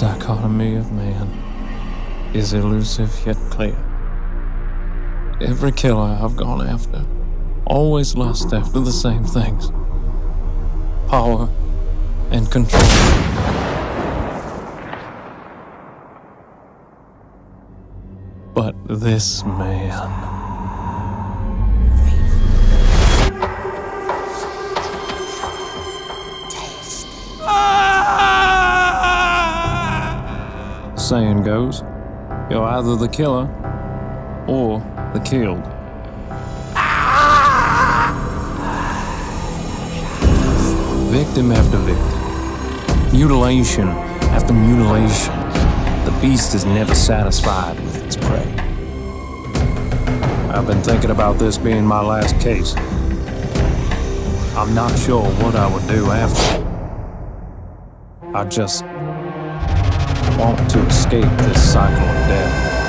dichotomy of man is elusive yet clear. Every killer I've gone after always lust after the same things power and control. But this man. Saying goes, you're either the killer or the killed. Victim after victim, mutilation after mutilation, the beast is never satisfied with its prey. I've been thinking about this being my last case. I'm not sure what I would do after. I just want to escape this cycle of death.